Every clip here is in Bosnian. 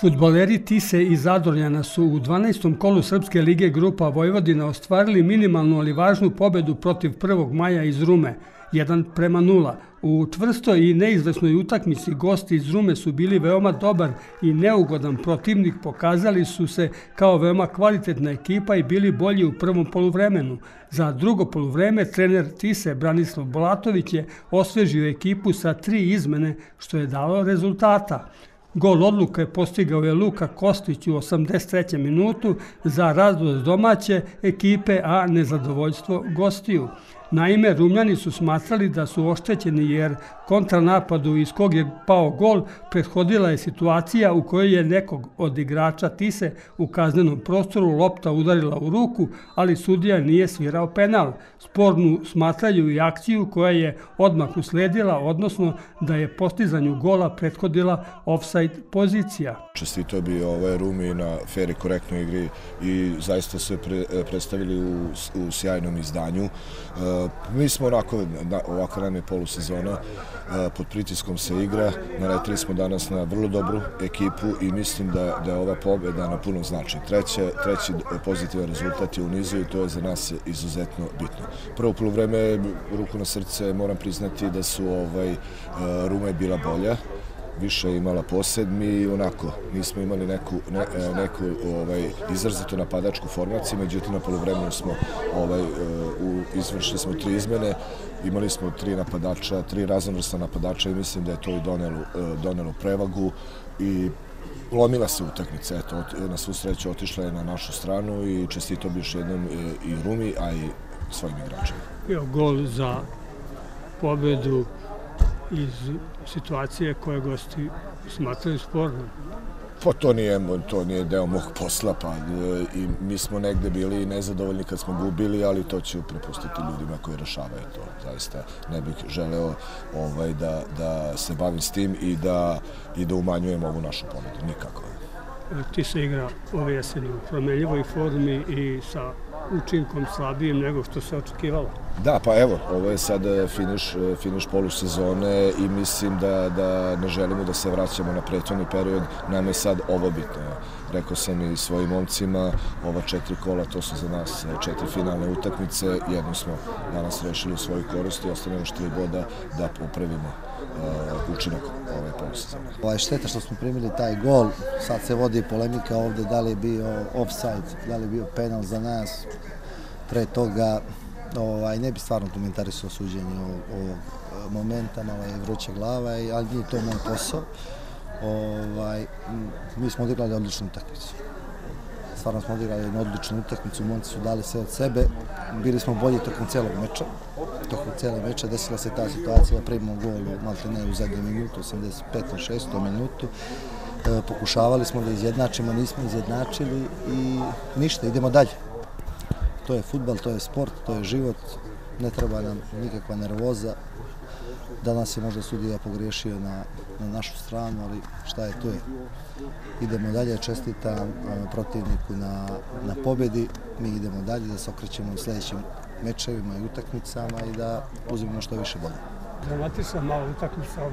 Futboleri Tise i Zadorljana su u 12. kolu Srpske lige Grupa Vojvodina ostvarili minimalnu ali važnu pobedu protiv 1. maja iz Rume, 1 prema 0. U čvrstoj i neizvesnoj utakmici gosti iz Rume su bili veoma dobar i neugodan protivnik, pokazali su se kao veoma kvalitetna ekipa i bili bolji u prvom poluvremenu. Za drugo poluvreme trener Tise Branislav Bolatović je osvežio ekipu sa tri izmene što je dalo rezultata. Gol odluke postigao je Luka Kostić u 83. minutu za razvoz domaće ekipe, a nezadovoljstvo gostiju. Naime, Rumljani su smatrali da su oštećeni jer kontranapadu iz kog je pao gol prethodila je situacija u kojoj je nekog od igrača Tise u kaznenom prostoru lopta udarila u ruku, ali sudija nije svirao penal. Spornu smatraju i akciju koja je odmah usledila, odnosno da je postizanju gola prethodila offside pozicija. Čestito bi ovaj Rumi na fair i korektnoj igri i zaista se e, predstavili u, u sjajnom izdanju. E, mi smo onako, ovako nam je polusezona, e, pod pritiskom se igra, naletili smo danas na vrlo dobru ekipu i mislim da, da je ova pobjeda na punom znači. Treće, treći pozitivan rezultat je u nizu i to je za nas izuzetno bitno. Prvo polovreme, ruku na srce, moram priznati da su ovaj, e, Rume bila bolja, više imala posed, mi onako nismo imali neku, ne, e, neku ovaj, izrazito napadačku formaciju, međutim na polovremenu smo ovaj, e, u, izvršili smo tri izmene, imali smo tri napadača, tri raznovrsta napadača i mislim da je to i donelo, e, donelo prevagu i lomila se utakmica, eto, na svu sreću otišla je na našu stranu i čestito bi još jednom i Rumi, a i svojim igračima. Bio gol za pobedu iz situacije koje gosti smatraju sporno. Pa to nije, to nije deo mog posla, pa e, i mi smo negde bili nezadovoljni kad smo gubili, ali to ću prepustiti ljudima koji rešavaju to. Zaista ne bih želeo ovaj, da, da se bavim s tim i da, i da umanjujem ovu našu pobedu. Nikako. E, ti se igra ove jeseni u promenljivoj formi i sa učinkom slabijim nego što se očekivalo. Da, pa evo, ovo je sad e, finiš, e, finiš polusezone i mislim da, da ne želimo da se vraćamo na prethodni period, nam je sad ovo bitno. Rekao sam i svojim momcima, ova četiri kola, to su za nas e, četiri finalne utakmice, jednu smo danas rešili u svoju koristi, ostanemo što je boda da popravimo Eh, učinak ove polusezone. Ovo pa je šteta što smo primili taj gol, sad se vodi polemika ovde da li je bio offside, da li je bio penal za nas, pre toga ovaj, ne bi stvarno komentarisao suđenje ovog, ovog eh, momenta, malo je vruća glava, ali nije to moj posao. Ovaj, mi smo odigrali odličnu utakmicu. Stvarno smo odigrali jednu odličnu utakmicu, momci su dali sve od sebe. Bili smo bolji tokom celog meča. Tokom celog meča desila se ta situacija, primimo gol u Maltene u zadnjem minutu, 85. 6. minutu. E, pokušavali smo da izjednačimo, nismo izjednačili i ništa, idemo dalje to je futbal, to je sport, to je život, ne treba nam nikakva nervoza. Danas je možda sudija pogriješio na, na našu stranu, ali šta je, to je. Idemo dalje, čestitam e, protivniku na, na pobjedi, mi idemo dalje da se okrećemo u sljedećem mečevima i utakmicama i da uzimamo što više bolje. Dramatična malo utakmica u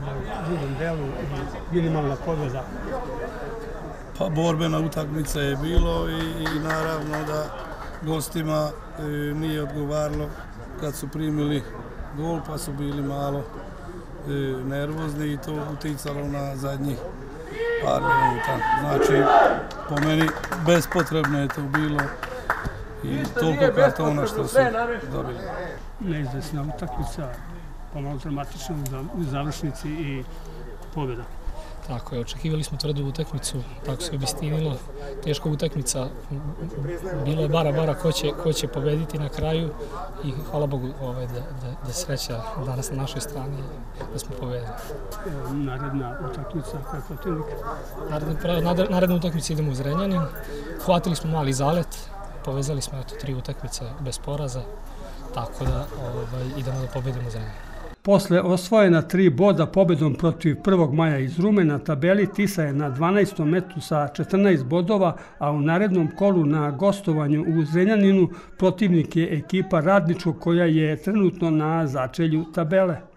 drugom delu i minimalna pobjeda. Pa borbena utakmica je bilo i, i naravno da gostima e, nije odgovaralo kad su primili gol pa su bili malo e, nervozni i to uticalo na zadnjih par minuta. Znači, po meni bespotrebno je to bilo i toliko kartona što su dobili. Neizvesna utakmica, pomalo dramatična u završnici i pobjeda. Tako je, očekivali smo tvrdu utakmicu, tako se obistinilo. Teška utakmica, bilo je bara bara ko će, ko će pobediti na kraju i hvala Bogu ovaj, da, da, da sreća danas na našoj strani da smo pobedili. Naredna utakmica koja je protivnik? Naredna, naredna utakmica idemo u Zrenjanin. Hvatili smo mali zalet, povezali smo eto, tri utakmice bez poraza, tako da ovaj, idemo da pobedimo Zrenjanin. Posle osvojena tri boda pobedom protiv 1. maja iz Rume na tabeli Tisa je na 12. metu sa 14 bodova, a u narednom kolu na gostovanju u Zrenjaninu protivnik je ekipa Radničko koja je trenutno na začelju tabele.